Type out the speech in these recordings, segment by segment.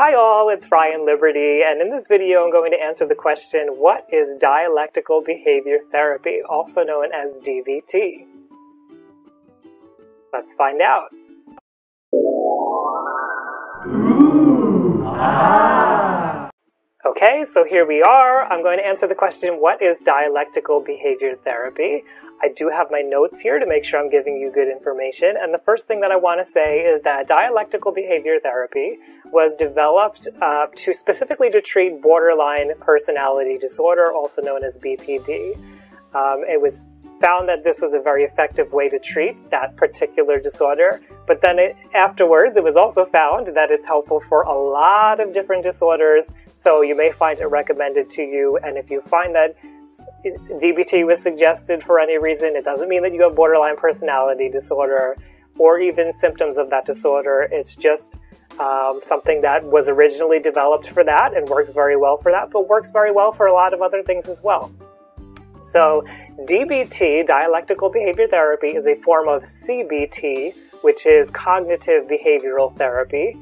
Hi all, it's Ryan Liberty, and in this video I'm going to answer the question, what is dialectical behavior therapy, also known as DBT? Let's find out. Ooh, ah. Okay, so here we are. I'm going to answer the question, what is dialectical behavior therapy? I do have my notes here to make sure I'm giving you good information. And the first thing that I want to say is that dialectical behavior therapy was developed uh, to specifically to treat borderline personality disorder, also known as BPD. Um, it was found that this was a very effective way to treat that particular disorder. But then it, afterwards, it was also found that it's helpful for a lot of different disorders. So you may find it recommended to you. And if you find that DBT was suggested for any reason, it doesn't mean that you have borderline personality disorder or even symptoms of that disorder. It's just um, something that was originally developed for that and works very well for that, but works very well for a lot of other things as well. So, DBT, dialectical behavior therapy, is a form of CBT, which is cognitive behavioral therapy.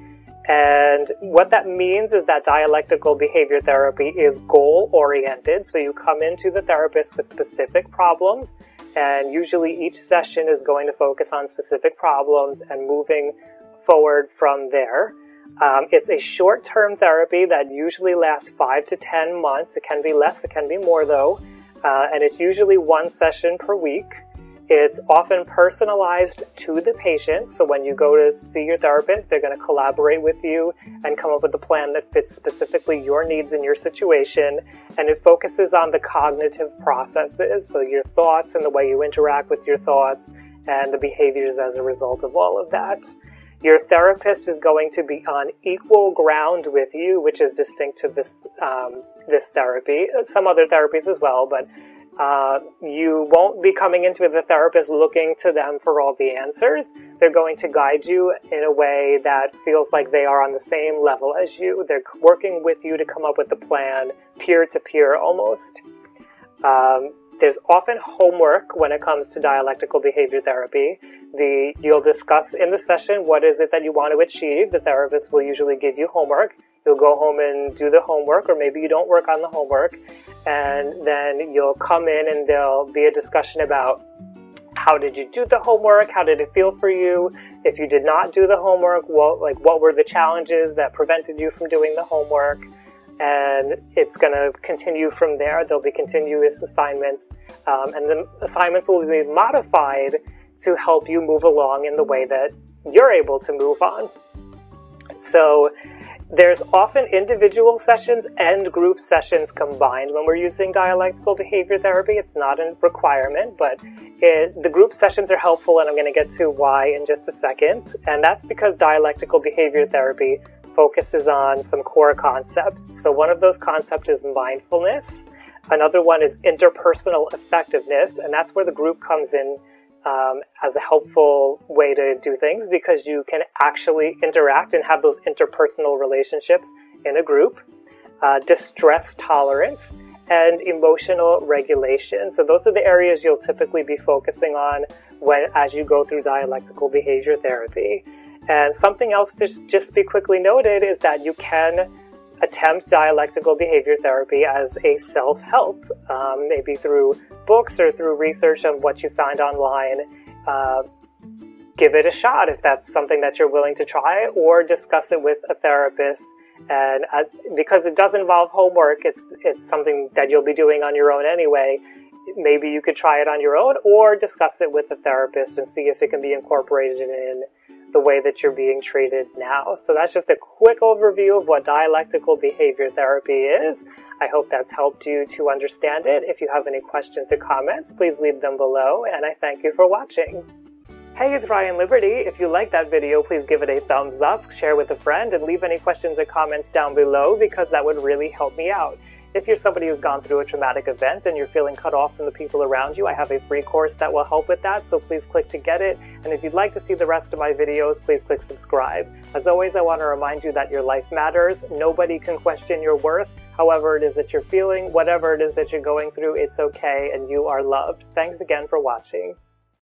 And what that means is that dialectical behavior therapy is goal oriented. So you come into the therapist with specific problems, and usually each session is going to focus on specific problems and moving forward from there. Um, it's a short term therapy that usually lasts five to 10 months. It can be less, it can be more though. Uh, and it's usually one session per week. It's often personalized to the patient. So when you go to see your therapist, they're going to collaborate with you and come up with a plan that fits specifically your needs and your situation. And it focuses on the cognitive processes. So your thoughts and the way you interact with your thoughts and the behaviors as a result of all of that. Your therapist is going to be on equal ground with you, which is distinct to this um, this therapy. Some other therapies as well, but uh, you won't be coming into the therapist looking to them for all the answers. They're going to guide you in a way that feels like they are on the same level as you. They're working with you to come up with a plan, peer to peer almost. Um, there's often homework when it comes to dialectical behavior therapy. The, you'll discuss in the session what is it that you want to achieve. The therapist will usually give you homework. You'll go home and do the homework, or maybe you don't work on the homework and then you'll come in and there'll be a discussion about how did you do the homework how did it feel for you if you did not do the homework what like what were the challenges that prevented you from doing the homework and it's going to continue from there there'll be continuous assignments um, and the assignments will be modified to help you move along in the way that you're able to move on so there's often individual sessions and group sessions combined when we're using dialectical behavior therapy. It's not a requirement, but it, the group sessions are helpful, and I'm going to get to why in just a second. And that's because dialectical behavior therapy focuses on some core concepts. So, one of those concepts is mindfulness, another one is interpersonal effectiveness, and that's where the group comes in um, as a helpful way to do things because you can actually interact and have those interpersonal relationships in a group. Uh, distress tolerance and emotional regulation. So those are the areas you'll typically be focusing on when as you go through dialectical behavior therapy. And something else to just be quickly noted is that you can attempt dialectical behavior therapy as a self help, um, maybe through books or through research on what you find online. Uh, give it a shot if that's something that you're willing to try, or discuss it with a therapist. And uh, because it does involve homework, it's it's something that you'll be doing on your own anyway. Maybe you could try it on your own, or discuss it with a therapist and see if it can be incorporated in the way that you're being treated now. So that's just a quick overview of what dialectical behavior therapy is. I hope that's helped you to understand it. If you have any questions or comments, please leave them below, and I thank you for watching. Hey, it's Ryan Liberty. If you like that video, please give it a thumbs up, share with a friend, and leave any questions or comments down below because that would really help me out. If you're somebody who's gone through a traumatic event and you're feeling cut off from the people around you, I have a free course that will help with that, so please click to get it. And if you'd like to see the rest of my videos, please click subscribe. As always, I want to remind you that your life matters. Nobody can question your worth. However it is that you're feeling, whatever it is that you're going through, it's okay and you are loved. Thanks again for watching.